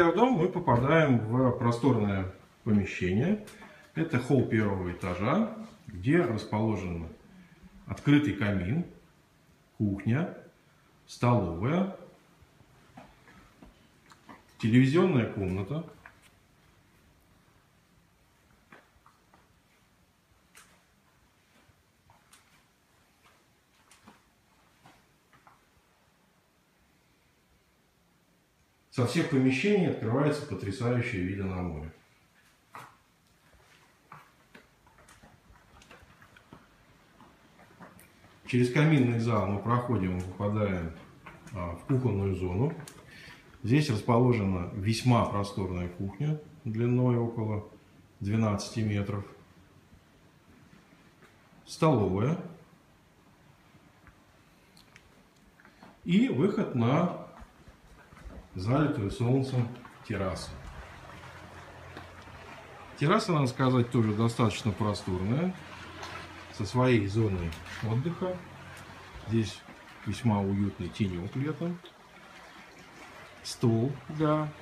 Зайдя в дом, мы попадаем в просторное помещение. Это холл первого этажа, где расположен открытый камин, кухня, столовая, телевизионная комната, Со всех помещений открываются потрясающие виды на море. Через каминный зал мы проходим и попадаем а, в кухонную зону. Здесь расположена весьма просторная кухня длиной около 12 метров. Столовая. И выход на залитую солнцем террасу. Терраса, надо сказать, тоже достаточно просторная, со своей зоной отдыха. Здесь весьма уютный тенек летом. Стол для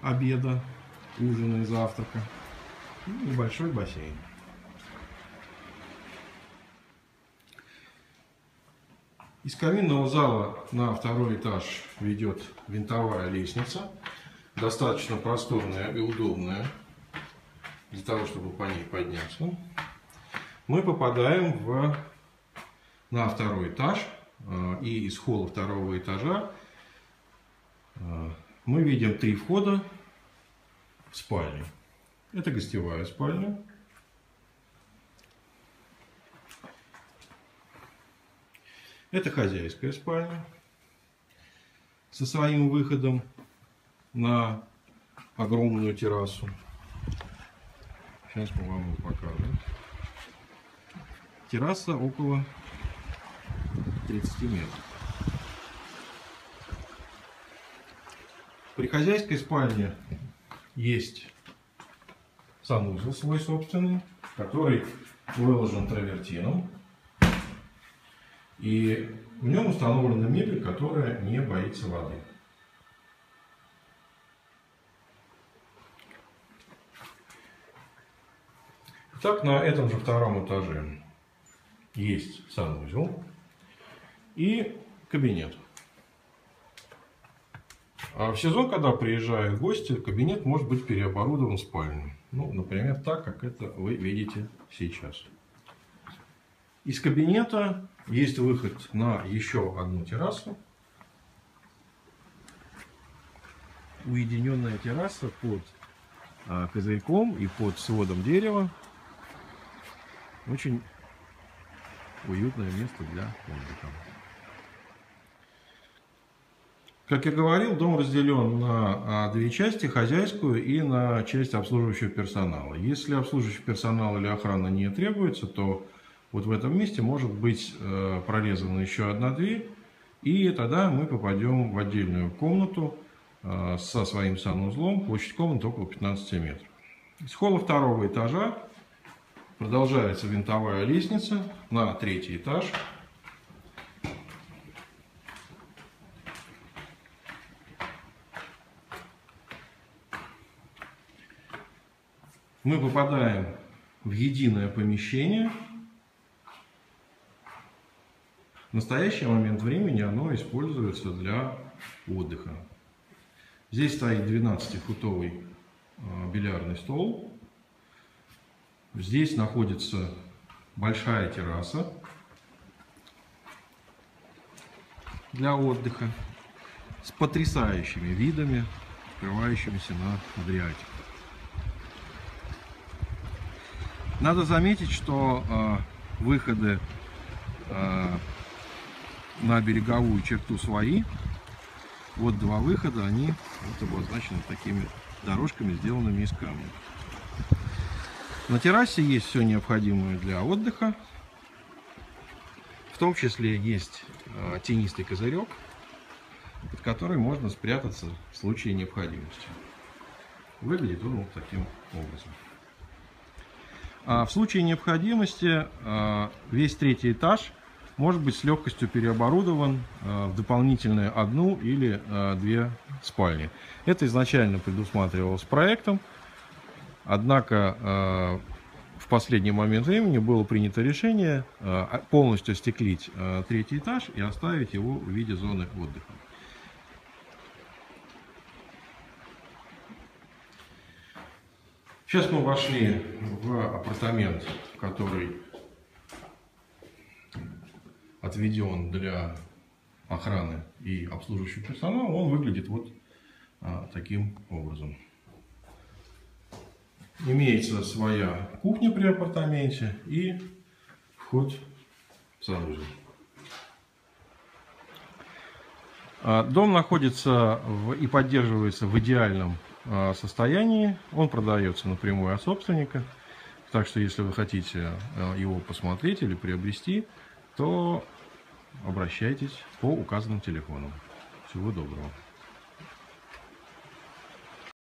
обеда, ужина и завтрака. И небольшой бассейн. Из каминного зала на второй этаж ведет винтовая лестница. Достаточно просторная и удобная для того, чтобы по ней подняться. Мы попадаем в, на второй этаж. Э, и из холла второго этажа э, мы видим три входа в спальню. Это гостевая спальня. Это хозяйская спальня со своим выходом на огромную террасу. Сейчас мы вам его покажем. Терраса около 30 метров. При хозяйской спальне есть санузел свой собственный, который выложен травертином. И в нем установлена мебель, которая не боится воды. Так, на этом же втором этаже есть санузел и кабинет. А в сезон, когда приезжают гости, кабинет может быть переоборудован в спальню. Ну, например, так, как это вы видите сейчас. Из кабинета есть выход на еще одну террасу. Уединенная терраса под а, козырьком и под сводом дерева. Очень уютное место для отдыха. Как я говорил, дом разделен на а, две части, хозяйскую и на часть обслуживающего персонала. Если обслуживающий персонал или охрана не требуется, то вот в этом месте может быть э, прорезана еще одна дверь, и тогда мы попадем в отдельную комнату э, со своим санузлом, площадь комнаты около 15 метров. С холла второго этажа продолжается винтовая лестница на третий этаж. Мы попадаем в единое помещение – В настоящий момент времени оно используется для отдыха. Здесь стоит 12-футовый а, бильярдный стол. Здесь находится большая терраса для отдыха с потрясающими видами, открывающимися на Адриатику. Надо заметить, что э, выходы э, на береговую черту свои. Вот два выхода, они вот обозначены такими дорожками, сделанными из камня. На террасе есть все необходимое для отдыха. В том числе есть э, тенистый козырек, под который можно спрятаться в случае необходимости. Выглядит он вот таким образом. А в случае необходимости э, весь третий этаж может быть с легкостью переоборудован э, в дополнительные одну или э, две спальни. Это изначально предусматривалось проектом, однако э, в последний момент времени было принято решение полностью остеклить третий этаж и оставить его в виде зоны отдыха. Сейчас мы вошли в апартамент, который отведен для охраны и обслуживающего персонала, он выглядит вот а, таким образом. Имеется своя кухня при апартаменте и вход в санузел. А, дом находится в, и поддерживается в идеальном а, состоянии. Он продается напрямую от собственника. Так что, если вы хотите его посмотреть или приобрести, то обращайтесь по указанным телефонам. Всего доброго.